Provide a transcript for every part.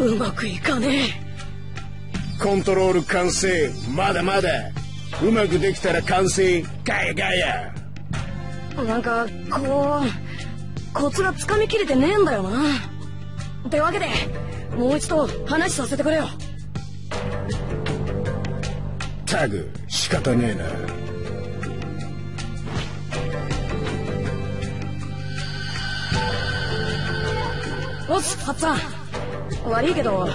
うまくいかねえ。コントロール完成。まだまだ。うまくできたら完成。ガヤガヤ。なんかこうコツがつかみきれてねえんだよなってわけでもう一度話させてくれよ。タグ仕方ねえな。おっハッツァン。悪いけど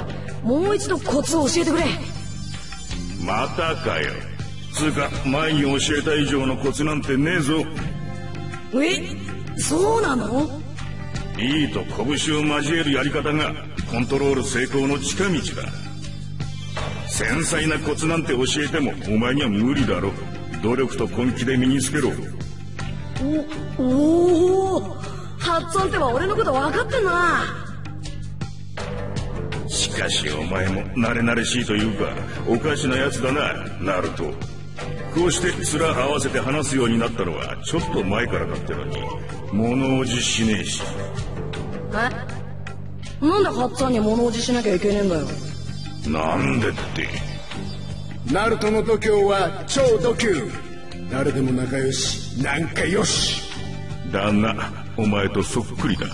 もう一度コツを教えてくれ。またかよ。つうか前に教えた以上のコツなんてねえぞ。え？そうなの？いいと拳を交えるやり方がコントロール成功の近道だ。繊細なコツなんて教えてもお前には無理だろ努力と根気で身につけろ。おおおハッツァンっては俺のこと分かってんな。しかしお前も慣れ慣れしいというかおかしなやつだなナルト。こうして面合わせて話すようになったのはちょっと前からだってのに物おじしねえしえ？なんでハッツァンに物おじしなきゃいけねえんだよ。なんでって。ナルトの度胸は超度級誰でも仲良しなんかよし。旦那お前とそっくりだ。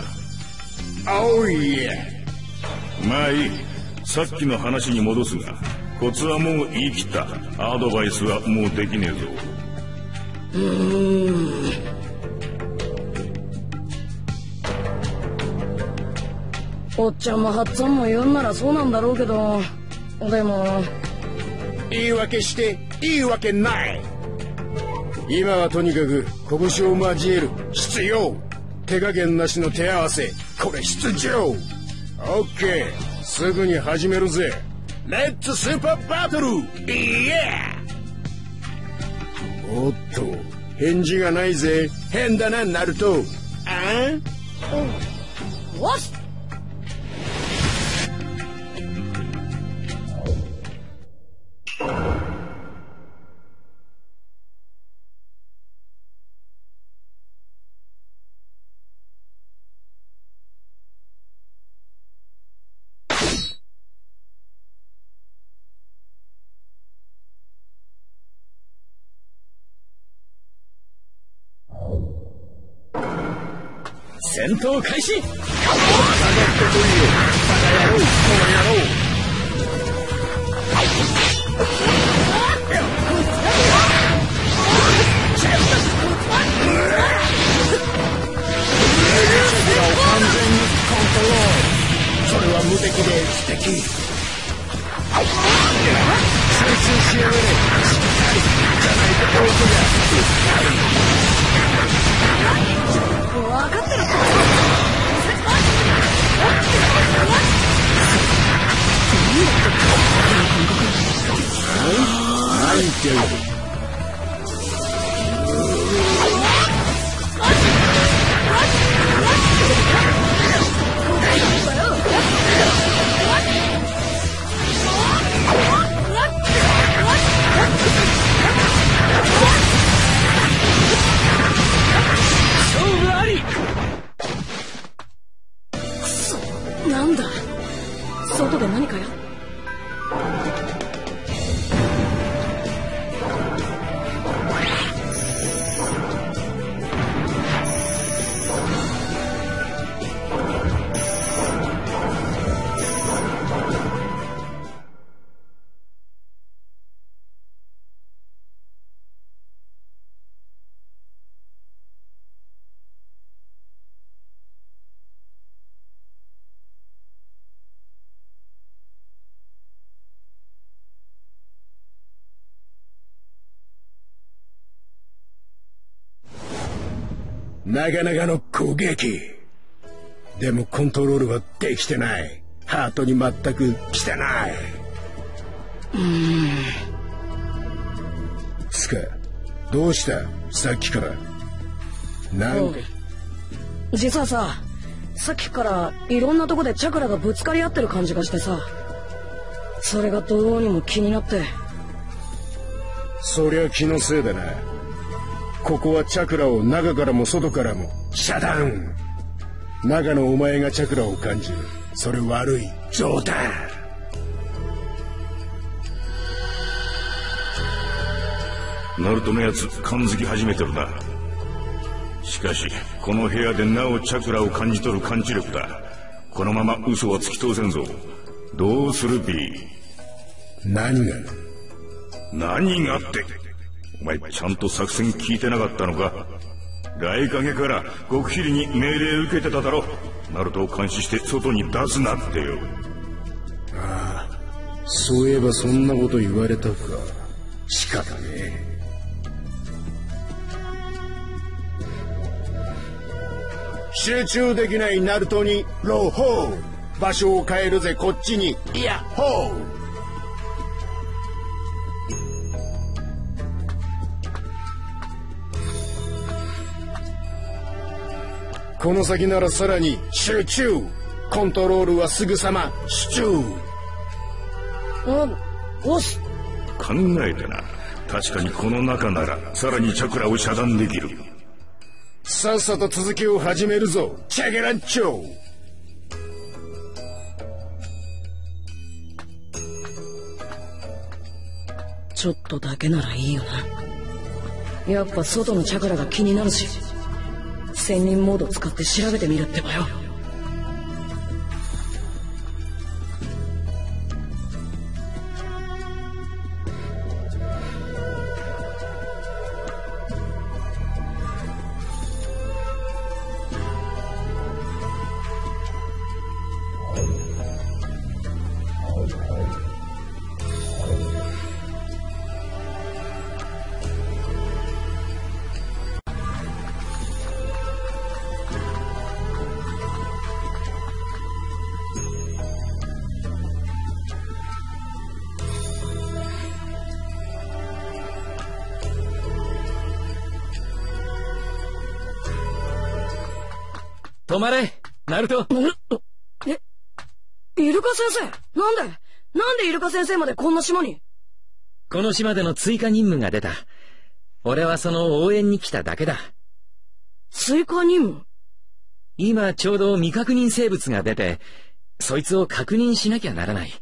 おいやまあいい。さっきの話に戻すがコツはもう言い切った。アドバイスはもうできねえぞ。うんおっちゃんもハッツァンも言うんならそうなんだろうけど。でも言い訳していいわけない。今はとにかく拳を交える必要。手加減なしの手合わせ。これ必要。オッケーすぐに始めるぜ。レッツスーパーバトル。イエーおっと返事がないぜ。変だなナルト。ああよし戦闘開始。下がってこいよバカ野郎この野郎それは無敵で素敵集中しやがれしっかりじゃないと僕が。うっかり分かってる何言ってるなかなかの攻撃。でもコントロールはできてない。ハートに全く来てない。うんスカどうした？さっきから。なん？か実はささっきからいろんなとこでチャクラがぶつかり合ってる感じがしてさそれがどうにも気になって。そりゃ気のせいだなここはチャクラを中からも外からも。遮断中のお前がチャクラを感じる。それ悪い。冗談ナルトのやつ感づき始めてるな。しかしこの部屋でなおチャクラを感じ取る感知力だ。このまま嘘は突き通せんぞ。どうする B 何が何がってお前ちゃんと作戦聞いてなかったのか？来影から極秘裏に命令受けてただろ？ナルトを監視して外に出すなってよ。ああそういえばそんなこと言われたか。仕方ねえ。集中できないナルトにローホー。場所を変えるぜこっちに。イヤホー。この先ならさらに集中。コントロールはすぐさま集中。おおし考えたな。確かにこの中ならさらにチャクラを遮断できる。さっさと続きを始めるぞ。チャゲランチョちょっとだけならいいよな。やっぱ外のチャクラが気になるし仙人モード使って調べてみるってばよ。止まれナルトえイルカ先生？なんで？なんでイルカ先生までこんな島に？この島での追加任務が出た。俺はその応援に来ただけだ。追加任務？今ちょうど未確認生物が出て、そいつを確認しなきゃならない。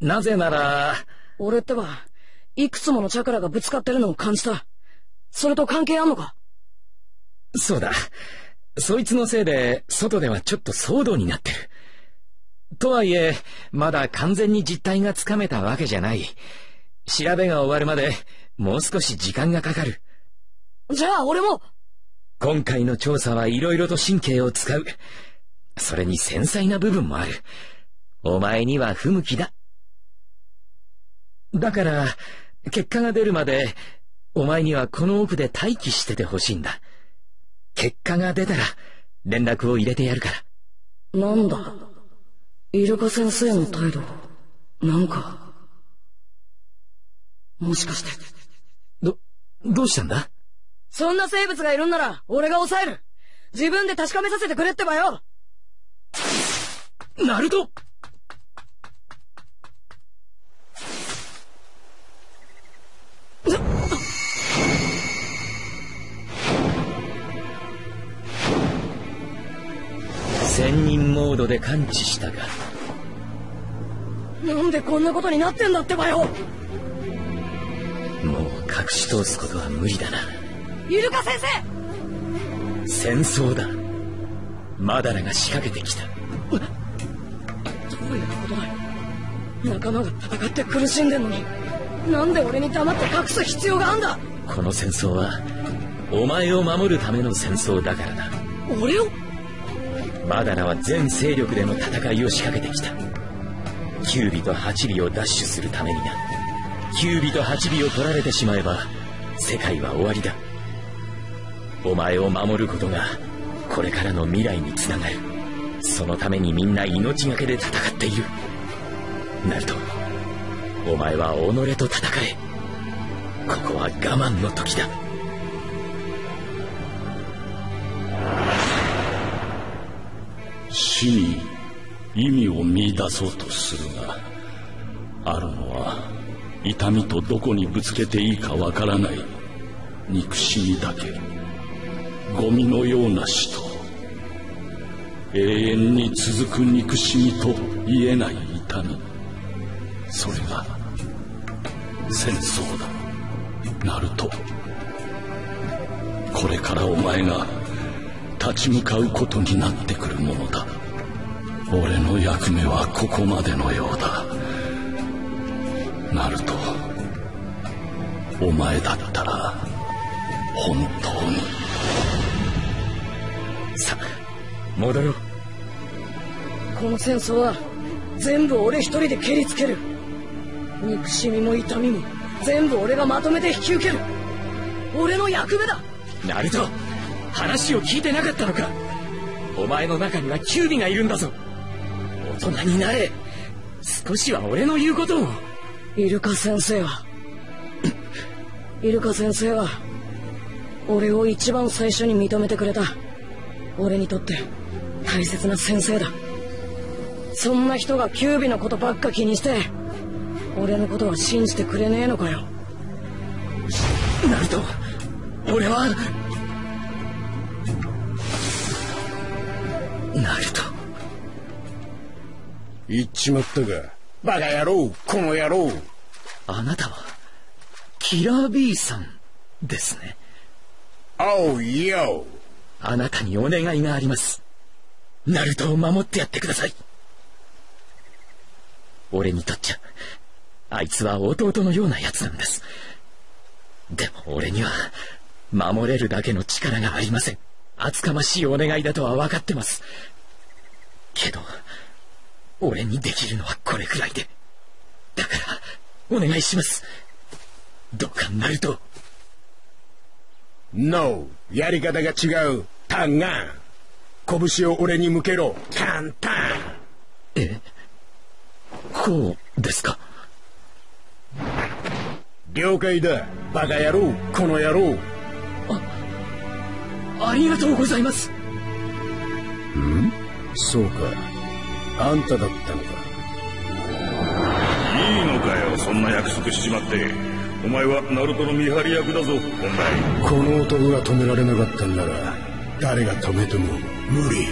なぜなら、俺ってばいくつものチャクラがぶつかってるのを感じたそれと関係あんのか？そうだ。そいつのせいで、外ではちょっと騒動になってる。とはいえ、まだ完全に実態がつかめたわけじゃない。調べが終わるまで、もう少し時間がかかる。じゃあ俺も今回の調査はいろいろと神経を使う。それに繊細な部分もある。お前には不向きだ。だから、結果が出るまで、お前にはこの奥で待機しててほしいんだ。結果が出たら、連絡を入れてやるから。なんだ？イルカ先生の態度？なんか？もしかして。ど、どうしたんだ？そんな生物がいるんなら俺が抑える。自分で確かめさせてくれってばよ。ナルト仙人モードで感知したが、なんでこんなことになってんだってばよもう隠し通すことは無理だな。イルカ先生戦争だ。マダラが仕掛けてきた。どういうことだよ仲間が戦って苦しんでんのになんで俺に黙って隠す必要があんだこの戦争は、お前を守るための戦争だからだ。俺を？マダラは全勢力での戦いを仕掛けてきた。キュービとハチビを奪取するためにな。キュービとハチビを取られてしまえば、世界は終わりだ。お前を守ることが、これからの未来につながる。そのためにみんな命がけで戦っている。ナルト、お前は己と戦え。ここは我慢の時だ。死に意味を見出そうとするがあるのは痛みとどこにぶつけていいかわからない憎しみだけゴミのような死と永遠に続く憎しみと言えない痛み。それが戦争だ。ナルトこれからお前が立ち向かうことになってくるものだ俺の役目はここまでのようだ。ナルトお前だったら本当に。さあ戻ろう。この戦争は全部俺一人で蹴りつける。憎しみも痛みも全部俺がまとめて引き受ける。俺の役目だ。ナルト話を聞いてなかったのか。お前の中にはキュービがいるんだぞ。大人になれ。少しは俺の言うことを。イルカ先生は。イルカ先生は俺を一番最初に認めてくれた。俺にとって大切な先生だ。そんな人がキュービのことばっか気にして俺のことは信じてくれねえのかよ。ナルト俺はナルト言っちまったか。バカ野郎この野郎。あなたはキラー B さんですね。おうよあなたにお願いがあります。ナルトを守ってやってください。俺にとっちゃあいつは弟のような奴なんです。でも俺には守れるだけの力がありません。厚かましいお願いだとは分かってます。けど俺にできるのはこれくらいで。だからお願いします。どうかナルト No やり方が違う。タンガン拳を俺に向けろ。タンタンえ？こうですか？了解だ。バカ野郎。この野郎。ありがとうございます。そうかあんただったのか。いいのかよそんな約束しちまって。お前はナルトの見張り役だぞ本来。この男が止められなかったんなら誰が止めても無理。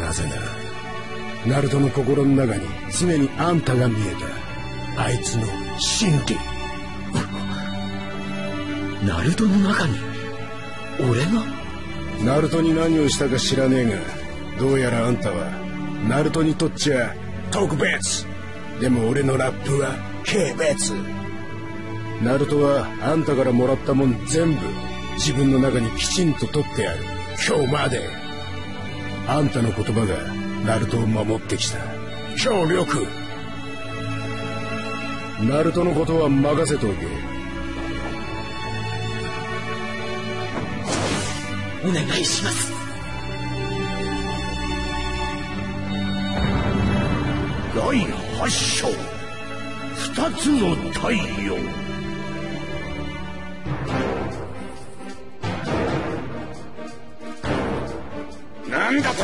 なぜならナルトの心の中に常にあんたが見えた。あいつの真理ナルトの中に？俺が？ナルトに何をしたか知らねえがどうやらあんたはナルトにとっちゃ特別。でも俺のラップは軽蔑。ナルトはあんたからもらったもん全部自分の中にきちんと取ってある。今日まで。あんたの言葉がナルトを守ってきた。協力。ナルトのことは任せておけお願いします。第八章。二つの太陽。なんだと？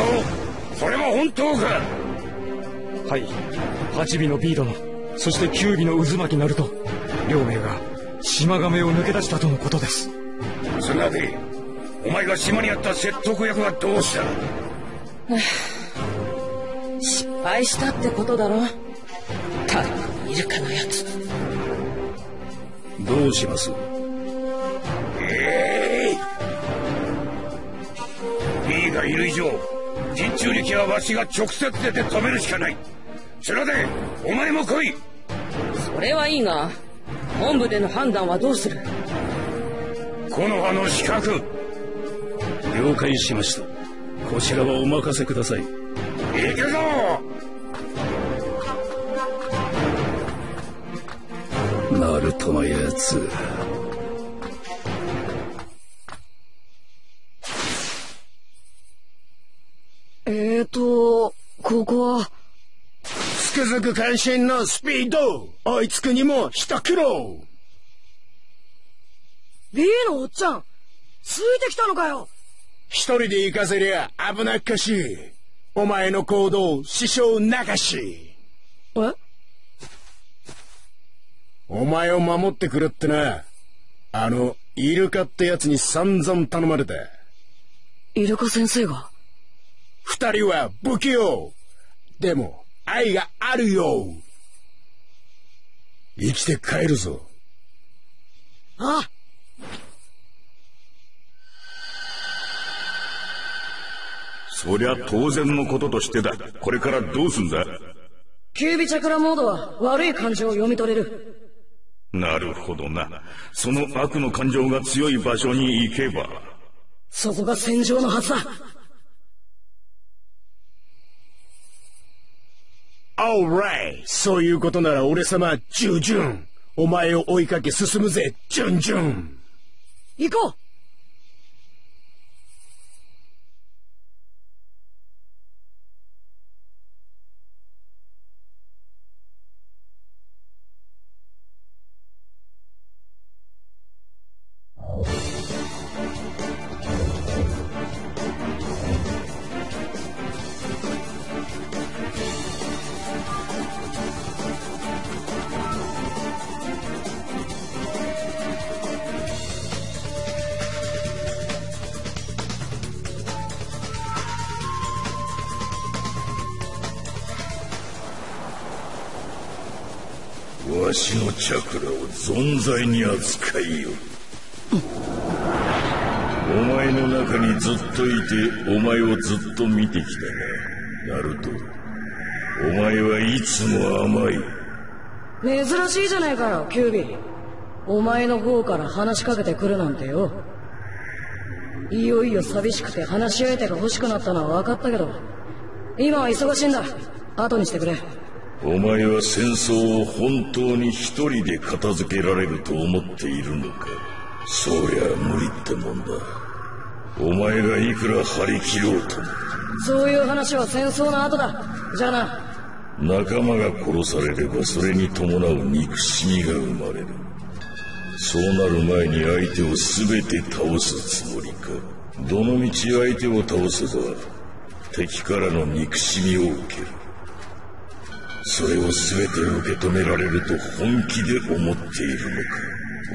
それは本当か？はい。8尾のビードのそして9尾の渦巻きナルト両名が島亀を抜け出したとのことです。すなわちお前が島にあった説得役はどうした？失敗したってことだろ。ただのイルカのやつ。どうします？ええ B がいる以上人中力はわしが直接出て止めるしかない。それでお前も来い。それはいいが本部での判断はどうする？木の葉の資格了解しました。こちらはお任せください。行くぞトのやつえーとここは。つくづく関心のスピード。追いつくにも一苦労。B のおっちゃんついてきたのかよ。一人で行かせりゃ危なっかしい。お前の行動、師匠流し。え？お前を守ってくれってな。あの、イルカってやつに散々頼まれた。イルカ先生が？二人は不器用。でも、愛があるよ。生きて帰るぞ。あそりゃ当然のこととしてだ。これからどうすんだ？キュービチャクラモードは悪い感情を読み取れる。なるほどな。その悪の感情が強い場所に行けば。そこが戦場のはずだ。Alright! そういうことなら俺様、ジュンジュン。お前を追いかけ進むぜ、ジュンジュン。行こう存在に扱いよお前の中にずっといてお前をずっと見てきたなナルトお前はいつも甘い珍しいじゃねえかよ、キュービー。お前の方から話しかけてくるなんてよ。いよいよ寂しくて話し相手が欲しくなったのは分かったけど、今は忙しいんだ。後にしてくれ。お前は戦争を本当に一人で片付けられると思っているのか？そりゃ無理ってもんだ。お前がいくら張り切ろうとも。そういう話は戦争の後だ。じゃあな。仲間が殺されればそれに伴う憎しみが生まれる。そうなる前に相手を全て倒すつもりか。どのみち相手を倒せば敵からの憎しみを受けるそれを全て受け止められると本気で思っているのか。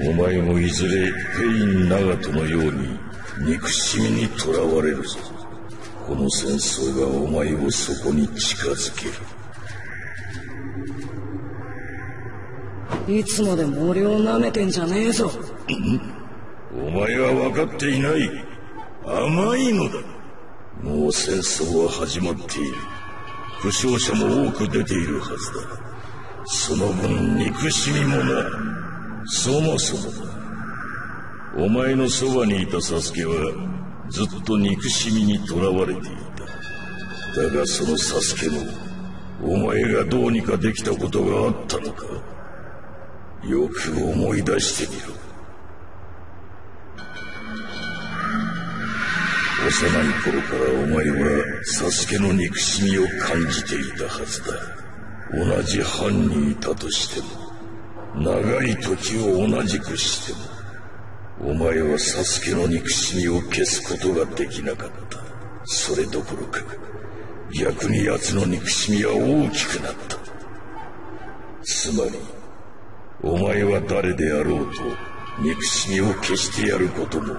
お前もいずれペイン・ナガトのように憎しみにとらわれるぞ。この戦争がお前をそこに近づける。いつまでも俺を舐めてんじゃねえぞ。お前は分かっていない。甘いのだ。もう戦争は始まっている負傷者も多く出ているはずだ。その分憎しみもない。そもそも。だお前のそばにいたサスケはずっと憎しみにとらわれていた。だがそのサスケもお前がどうにかできたことがあったのかよく思い出してみろ。幼い頃からお前はサスケの憎しみを感じていたはずだ。同じ班にいたとしても長い時を同じくしてもお前はサスケの憎しみを消すことができなかった。それどころか逆に奴の憎しみは大きくなった。つまりお前は誰であろうと憎しみを消してやることも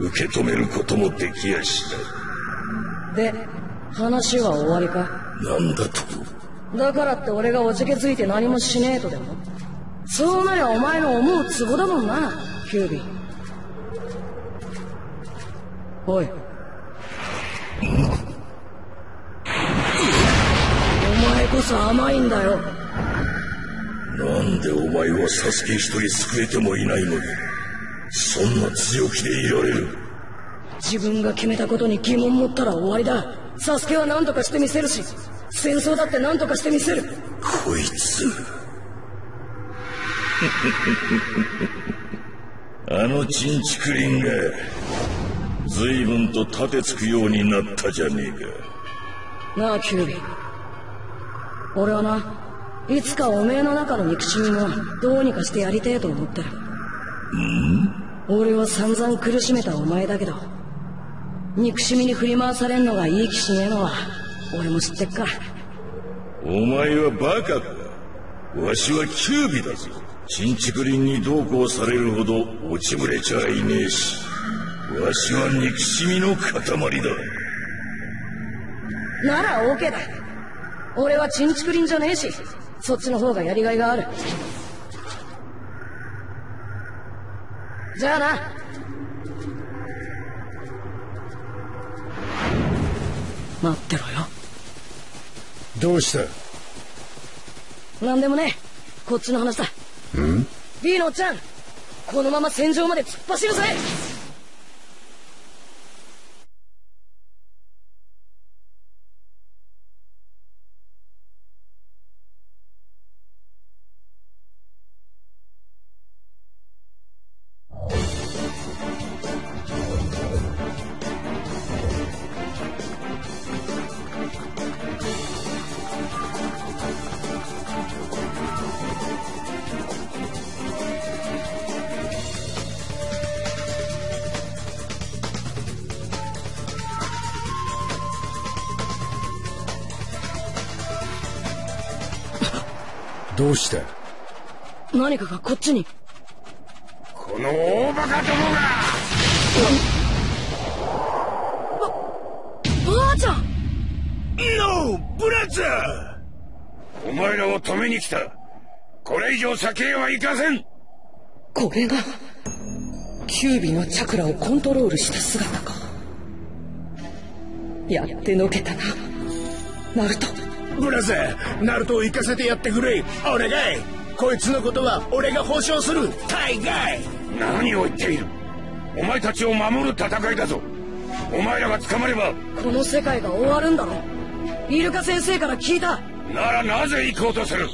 受け止めることもできやしで、話は終わりか？ないなんだとだからって俺がおじけづいて何もしねえとでも？そうなりゃお前の思うツボだもんな、キュービー。おい。お前こそ甘いんだよ。なんでお前はサスケ一人救えてもいないのにそんな強気でいられる自分が決めたことに疑問持ったら終わりだ。サスケは何とかしてみせるし、戦争だって何とかしてみせる。こいつ あのチンチクリンが随分と立てつくようになったじゃねえかなあ、キュービー。俺はな、いつかおめえの中の憎しみもどうにかしてやりてえと思ってる。俺を散々苦しめたお前だけど、憎しみに振り回されんのがいい気しねえのは、俺も知ってっか。らお前はバカかわしはキュービだぞ。チンチクリンにどうこうされるほど落ちぶれちゃいねえし。わしは憎しみの塊だ。なら OK だ。俺はチンチクリンじゃねえしそっちの方がやりがいがあるじゃあな。待ってろよ。どうした？なんでもねこっちの話だ。ん ?B のおっちゃん。このまま戦場まで突っ走るぜどうした何かがこっちに。この大バカどもが！ばあちゃん。ノーブラザー！お前らを止めに来た。これ以上先へは行かせん！これがキュービのチャクラをコントロールした姿か。やってのけたな。ナルトブラザーナルトを行かせてやってくれ。お願い。こいつのことは俺が保証する。大概。何を言っている。お前たちを守る戦いだぞ。お前らが捕まればこの世界が終わるんだろ。イルカ先生から聞いた。ならなぜ行こうとする。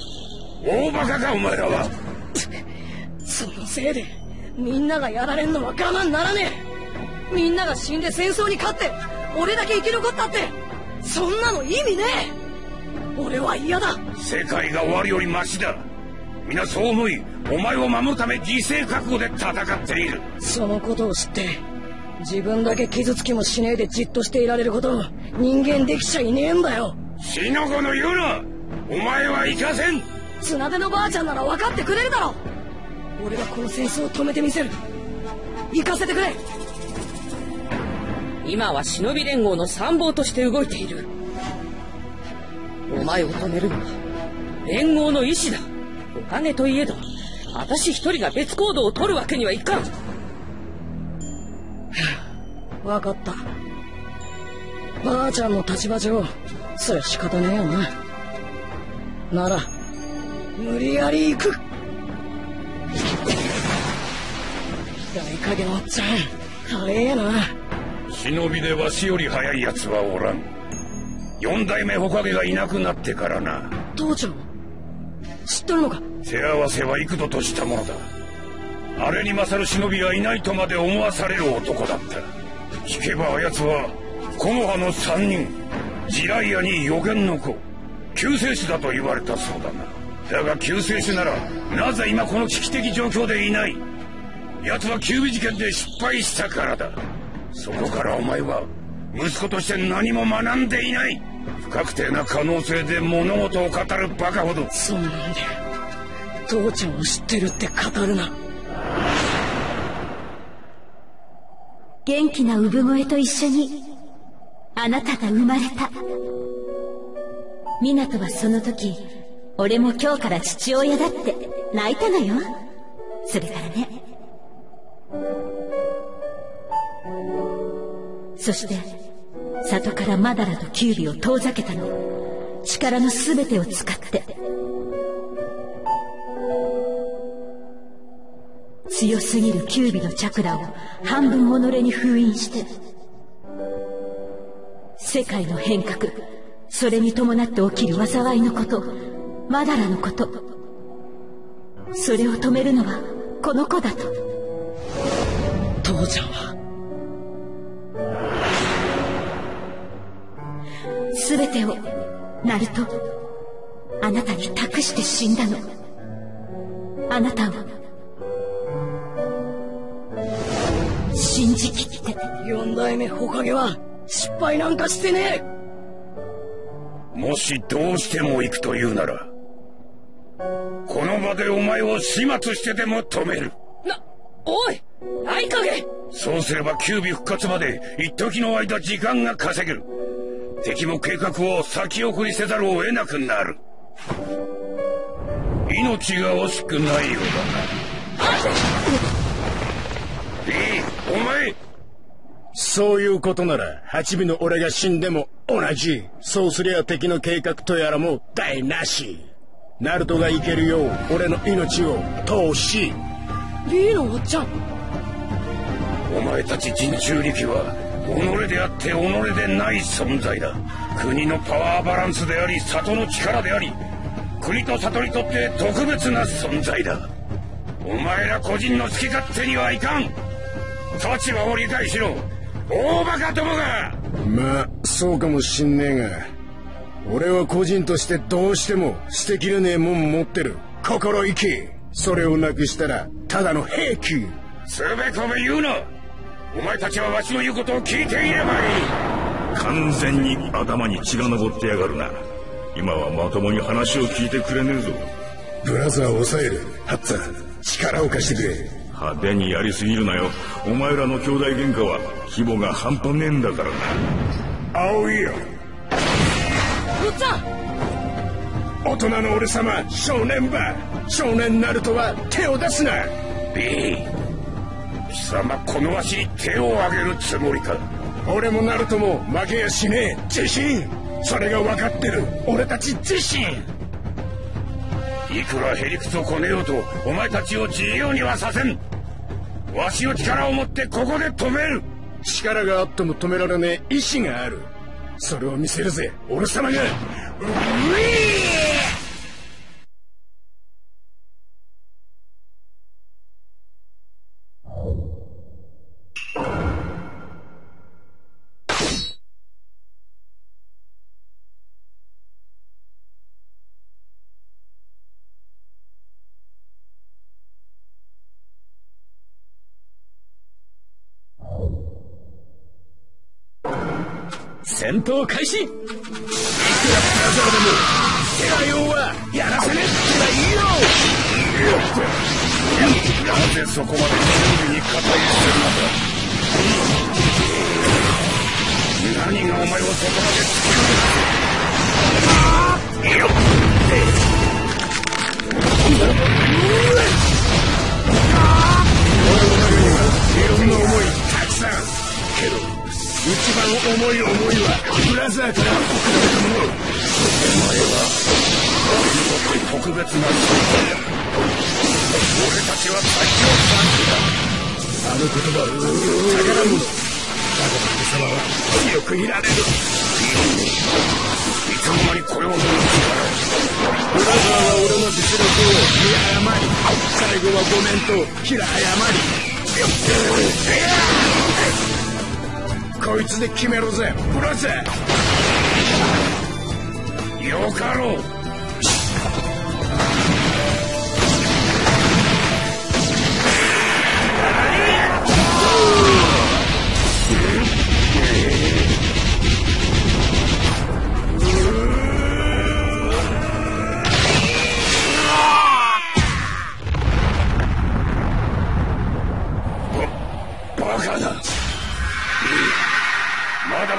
大バカかお前らは。そのせいでみんながやられんのは我慢ならねえ。みんなが死んで戦争に勝って俺だけ生き残ったって。そんなの意味ねえ俺は嫌だ。世界が終わるよりマシだ。皆そう思いお前を守るため犠牲覚悟で戦っている。そのことを知って自分だけ傷つきもしねえでじっとしていられること人間できちゃいねえんだよ。死の子の言うな。お前は行かせん。綱手のばあちゃんなら分かってくれるだろ。俺がこの戦争を止めてみせる。行かせてくれ。今は忍び連合の参謀として動いているお前を止めるのは連合の意志だ。おかげといえど私一人が別行動を取るわけにはいかん。分かった。ばあちゃんの立場上そりゃ仕方ねえよな。なら無理やり行く。大影のおっちゃん早えな。忍びでわしより早い奴はおらん四代目火影がいなくなってからな。父ちゃん知ってるのか？手合わせは幾度としたものだ。あれに勝る忍びはいないとまで思わされる男だった。聞けばあやつは木の葉の三人ジライアに予言の子救世主だと言われたそうだな。だが救世主ならなぜ今この危機的状況でいない？奴は救備事件で失敗したからだ。そこからお前は息子として何も学んでいない。不確定な可能性で物事を語るバカほど。そうなんで父ちゃんを知ってるって語るな。元気な産声と一緒にあなたが生まれた。湊はその時俺も今日から父親だって泣いたのよ。それからね。そして里からマダラとキュービを遠ざけたの。力の全てを使って。強すぎるキュービのチャクラを半分己に封印して。世界の変革それに伴って起きる災いのことマダラのこと。それを止めるのはこの子だと。父ちゃんは全てをナルトあなたに託して死んだの。あなたを信じきって。四代目火影は失敗なんかしてねもしどうしても行くというならこの場でお前を始末してでも止める。なおい合影そうすれば九尾復活まで一時の間時間が稼げる敵も計画を先送りせざるを得なくなる。命が惜しくないようだな。いいお前。そういうことなら八尾の俺が死んでも同じ。そうすりゃ敵の計画とやらも台無し。ナルトが生けるよう俺の命を投資 B のおっちゃん。お前たち人中力は己であって己でない存在だ。国のパワーバランスであり里の力であり国と里にとって特別な存在だ。お前ら個人の好き勝手にはいかん。立場を理解しろ。大バカどもが。まあそうかもしんねえが。俺は個人としてどうしても捨てきれねえもん持ってる。心意気。それをなくしたらただの兵器。つべこべ言うなお前たちはわしの言うことを聞いていればいい。完全に頭に血が上ってやがるな。今はまともに話を聞いてくれねえぞ。ブラザーを抑える。ハッツァン力を貸してくれ。派手にやりすぎるなよ。お前らの兄弟喧嘩は規模が半端ねえんだからな。青いよ。おっちゃん。大人の俺様少年ば少年ナルトは手を出すな。B 貴様このわしに手を挙げるつもりか。俺もナルトも負けやしねえ自信。それが分かってる俺たち自身。いくらへりくつをこねようとお前たちを自由にはさせん。わしの力を持ってここで止める。力があっても止められねえ意志がある。それを見せるぜ俺様が。う戦闘開始。いくらブラザーでもテラ用はやらせねえってないよなぜそこまで準備に肩入れしてるのだ何がお前をそこまで突き止めたい一番重い思いはブラザーから送られたものお前は僕の特別な存在だ俺たちは最強あの言葉は。宝物だから貴様は。強くいられるいつの間にこれを飲むブラザーは俺の実力を見誤り最後はごめんと平謝りこいつで決めろぜ。ブラザーよかろう。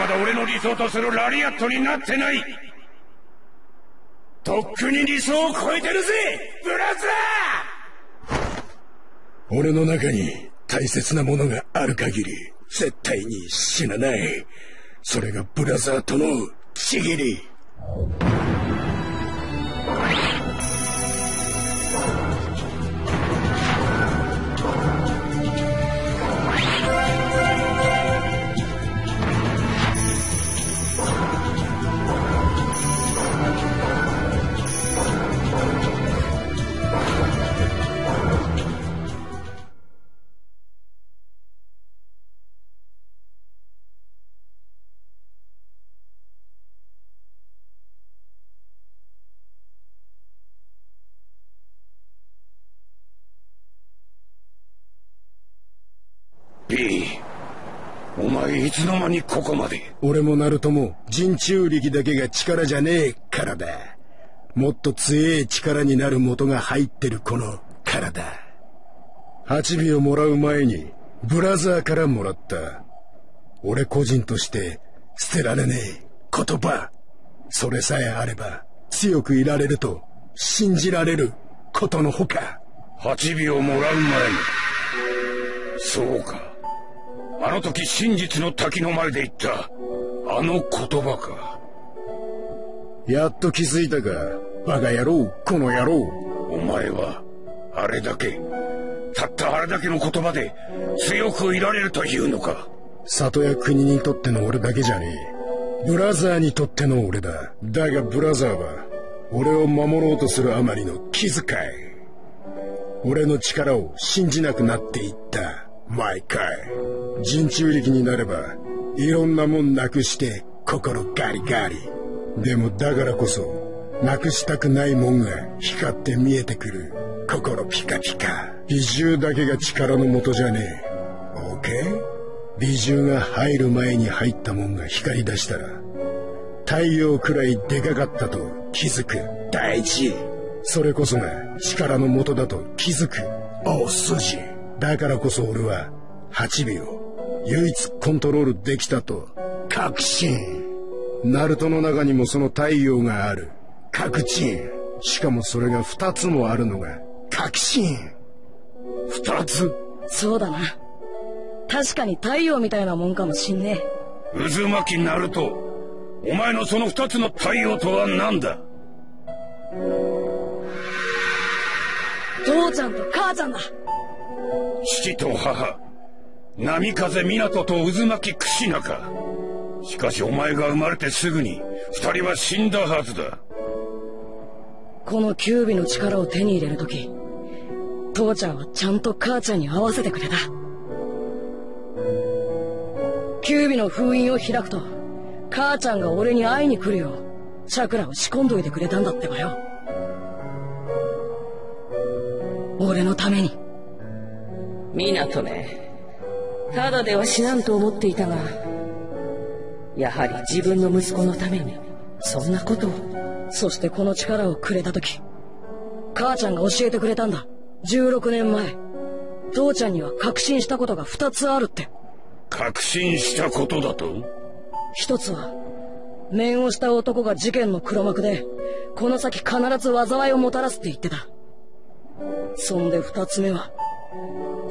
まだ俺の理想とするラリアットになってない。とっくに理想を超えてるぜブラザー！俺の中に大切なものがある限り絶対に死なない。それがブラザーとのちぎりつの間にここまで。俺もナルトも人中力だけが力じゃねえからだ。もっと強え力になる元が入ってるこの体。8尾をもらう前にブラザーからもらった。俺個人として捨てられねえ言葉。それさえあれば強くいられると信じられることのほか。8尾をもらう前に。そうかあの時真実の滝の前で言った。あの言葉か。やっと気づいたか。バカ野郎この野郎。お前はあれだけたったあれだけの言葉で強くいられるというのか。里や国にとっての俺だけじゃねえ。ブラザーにとっての俺だ。だがブラザーは俺を守ろうとするあまりの気遣い。俺の力を信じなくなっていった。毎回人中力になればいろんなもんなくして心ガリガリ。でもだからこそなくしたくないもんが光って見えてくる。心ピカピカ。美獣だけが力の元じゃねえ。OK? 美獣が入る前に入ったもんが光り出したら太陽くらいでかかったと気づく。大事。それこそが力の元だと気づく。大筋。だからこそ俺は8秒唯一コントロールできたと確信。ナルトの中にもその太陽がある。確信。しかもそれが2つもあるのが確信。2つ？そうだな。確かに太陽みたいなもんかもしんねえ。渦巻きナルト。お前のその2つの太陽とは何だ？父ちゃんと母ちゃんだ。父と母波風湊と渦巻き櫛中。しかしお前が生まれてすぐに二人は死んだはずだ。このキュービの力を手に入れる時父ちゃんはちゃんと母ちゃんに合わせてくれた。キュービの封印を開くと母ちゃんが俺に会いに来るようチャクラを仕込んどいてくれたんだってばよ。俺のために。港ねただでは死なんと思っていたがやはり自分の息子のためにそんなことを。そしてこの力をくれた時母ちゃんが教えてくれたんだ。16年前父ちゃんには確信したことが2つあるって。確信したことだと？一つは面をした男が事件の黒幕でこの先必ず災いをもたらすって言ってた。そんで二つ目は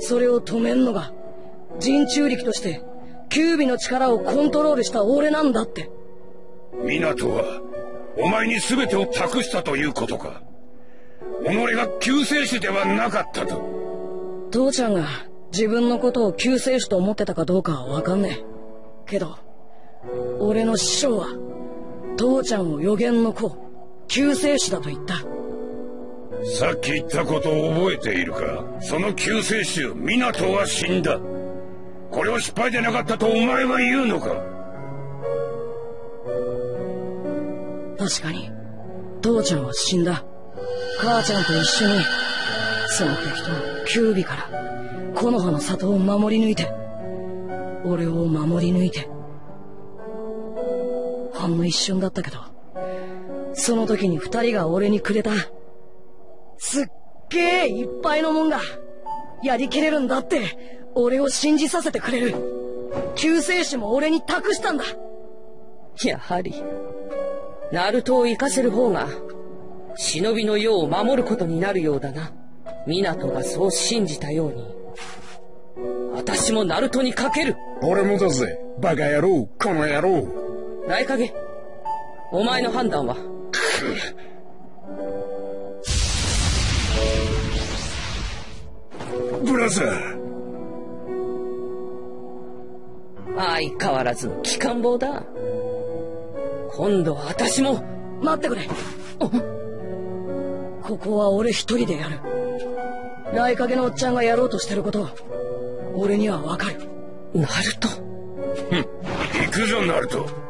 それを止めんのが人中力としてキュービの力をコントロールした俺なんだって。港はお前に全てを託したということか。己が救世主ではなかったと。父ちゃんが自分のことを救世主と思ってたかどうかは分かんねえ。けど俺の師匠は父ちゃんを予言の子救世主だと言った。さっき言ったことを覚えているか？その救世主港は死んだこれは失敗でなかったとお前は言うのか？確かに父ちゃんは死んだ。母ちゃんと一緒に。その敵とキュービから。木の葉の里を守り抜いて。俺を守り抜いて。ほんの一瞬だったけど。その時に二人が俺にくれた。すっげえいっぱいのもんが。やりきれるんだって俺を信じさせてくれる。救世主も俺に託したんだ。やはりナルトを生かせる方が忍びの世を守ることになるようだな。港がそう信じたように。私もナルトにかける。俺もだぜ。バカ野郎この野郎。大影お前の判断は ブラザー。相変わらずの機関棒だ。今度は私も。待ってくれ。ここは俺一人でやる。来影のおっちゃんがやろうとしてること。俺にはわかる。ナルト。行くぞナルト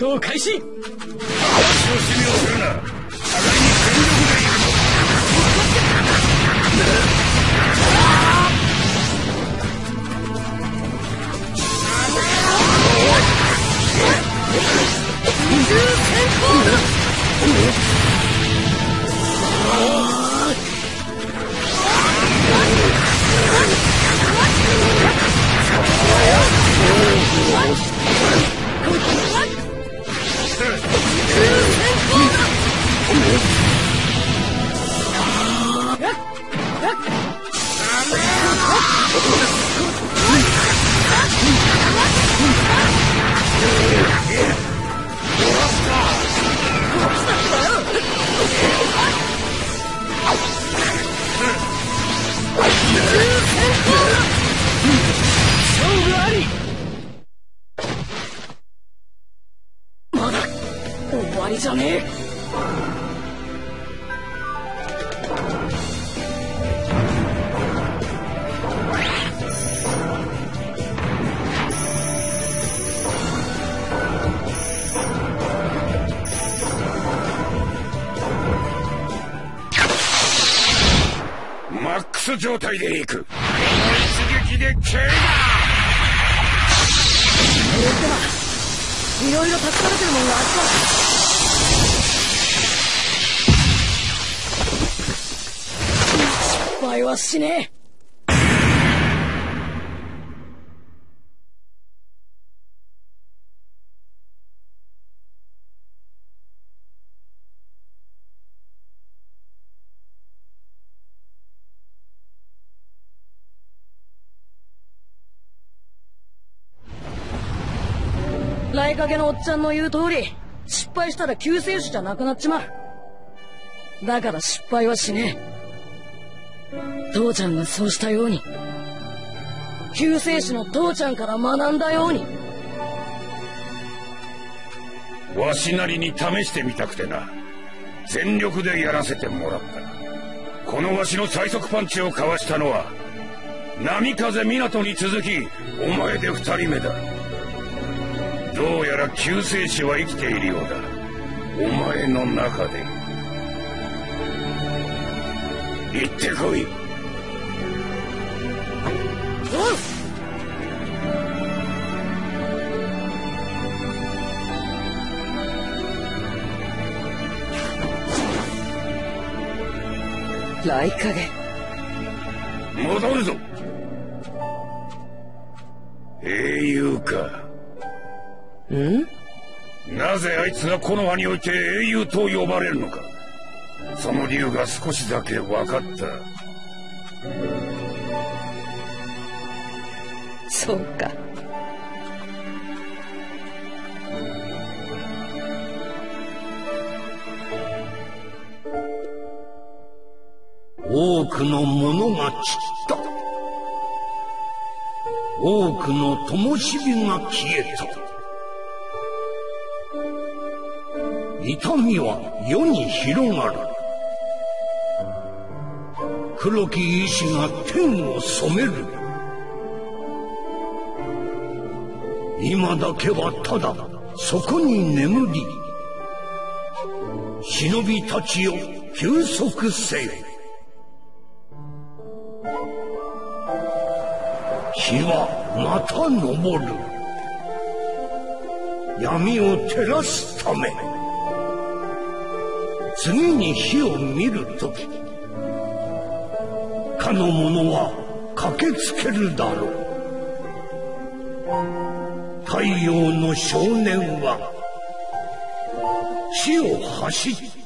闘開始。Yeah. 来影のおっちゃんの言う通り失敗したら救世主じゃなくなっちまう。だから失敗はしねえ。父ちゃんがそうしたように。救世主の父ちゃんから学んだように。わしなりに試してみたくてな。全力でやらせてもらった。このわしの最速パンチをかわしたのは波風湊に続きお前で二人目だ。どうやら救世主は生きているようだ。お前の中で。行ってこい。来影戻るぞ。英雄かん？なぜあいつがこの葉において英雄と呼ばれるのか。その理由が少しだけ分かった。そうか。多くの者が散った。多くの灯火が消えた痛みは世に広がる。黒き意志が天を染める。今だけはただそこに眠り忍びたちよ休息せよ。日はまた昇る。闇を照らすため。次に火を見る時かの者は駆けつけるだろう。太陽の少年は地を走った